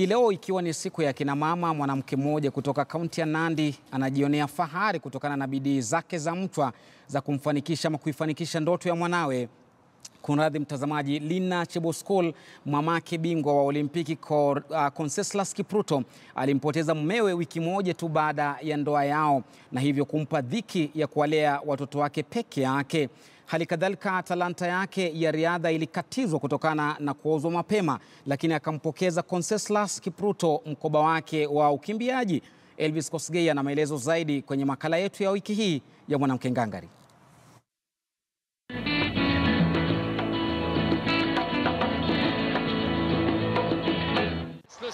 Hii leo ikiwa ni siku ya kina mama, mwanamke mmoja kutoka kaunti ya Nandi anajionea fahari kutokana na bidii zake za mchwa za kumfanikisha ama kuifanikisha ndoto ya mwanawe. Kunradhi mtazamaji, Lina Cheboskol, mamake bingwa wa Olimpiki uh, Conseslus Kipruto alimpoteza mumewe wiki moja tu baada ya ndoa yao na hivyo kumpa dhiki ya kuwalea watoto wake peke yake. Hali kadhalika talanta yake ya riadha ilikatizwa kutokana na kuozwa mapema, lakini akampokeza Conseslus Kipruto mkoba wake wa ukimbiaji. Elvis Kosgei ana maelezo zaidi kwenye makala yetu ya wiki hii ya Mwanamke Ngangari.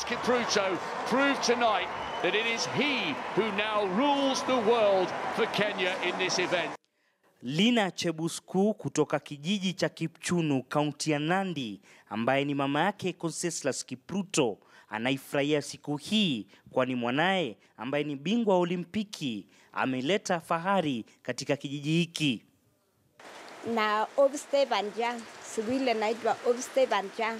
Kipruto proved tonight that it is he who now rules the world for Kenya in this event. Lina Chebusku kutoka kijiji cha Kipchunu kaunti ya Nandi, ambaye ni mama yake Conseslus Kipruto, anaifurahia siku hii kwani mwanaye ambaye ni bingwa wa Olimpiki ameleta fahari katika kijiji hiki. Na Obstebanjang, siku ile naitwa Obstebanjang.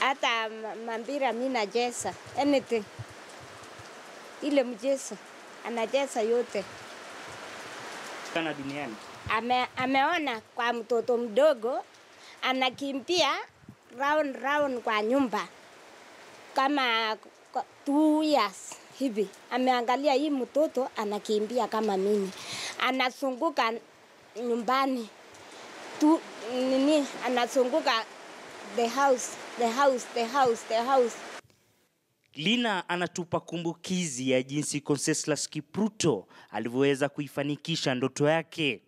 Hata mambira mimi najesa anything, ile mchezo anajesa yote Kana duniani? Ame, ameona kwa mtoto mdogo anakimbia round round kwa nyumba. Kama two years hivi, ameangalia hii mtoto anakimbia kama mimi, anazunguka nyumbani. Tu nini, anazunguka the house, the house, the house, the house. Lina anatupa kumbukizi ya jinsi Conseslus Kipruto alivyoweza kuifanikisha ndoto yake,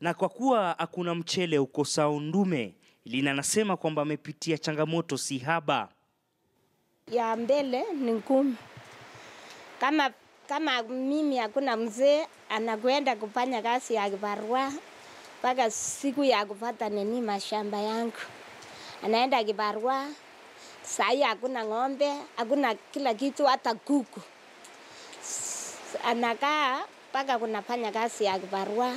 na kwa kuwa hakuna mchele ukosao ndume, Lina anasema kwamba amepitia changamoto si haba. Ya mbele ni ngumu, kama kama mimi hakuna mzee anakwenda kufanya kazi ya kibarua mpaka siku ya kupata nini mashamba yangu, anaenda kibarua Sai hakuna ng'ombe, hakuna kila kitu, hata kuku. Anakaa mpaka kunafanya kazi ya kibarua,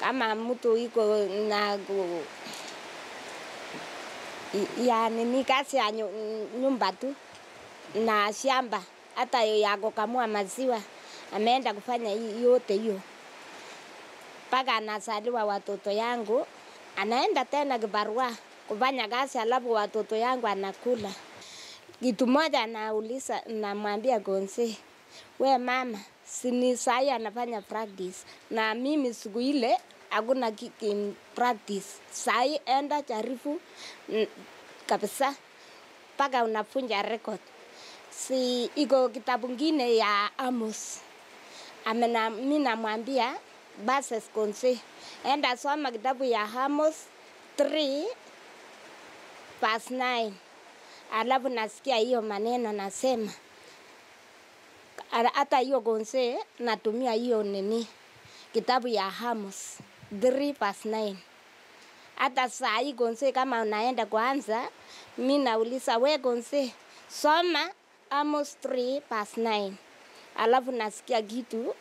kama mtu iko na ya nini, kazi ya nyumba tu na shamba, hata ya kukamua maziwa, ameenda kufanya yote hiyo. Mpaka anazaliwa watoto yangu, anaenda tena kibarua kufanya kazi, alafu watoto yangu anakula. Kitu moja anauliza, namwambia Gonse, we mama, sini sai anafanya practice na mimi siku ile hakuna practice. Sai enda jaribu kabisa mpaka unafunja record. Si iko kitabu ngine ya Amos, amena mi namwambia basi Gonse, enda soma kitabu ya Amos 3 verse 9 alafu nasikia hiyo maneno nasema, hata hiyo Gonse natumia hiyo nini kitabu ya Amos 3 past 9. Hata saa hii Gonse, kama unaenda kwanza, mi nauliza we Gonse, soma Amos 3 past 9, alafu nasikia kitu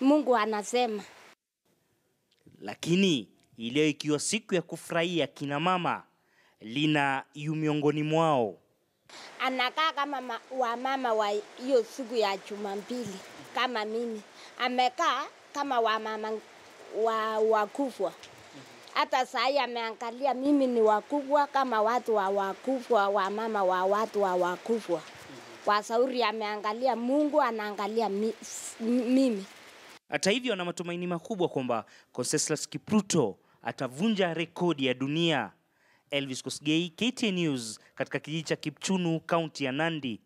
Mungu anasema. Lakini ile ikiwa siku ya kufurahia kina mama Lina yu miongoni mwao. Anakaa kama ma, wa mama wa hiyo siku ya Jumapili kama mimi, amekaa kama wa mama wa wakufwa. Hata saa ameangalia mimi ni wakubwa kama watu wa wakufwa, wa mama wa watu wa wakufwa. Kwa sauri ameangalia Mungu, anaangalia mi, mimi. Hata hivyo, ana matumaini makubwa kwamba Conseslus Kipruto atavunja rekodi ya dunia. Elvis Kosgei, KTN News, katika kijiji cha Kipchunu, kaunti ya Nandi.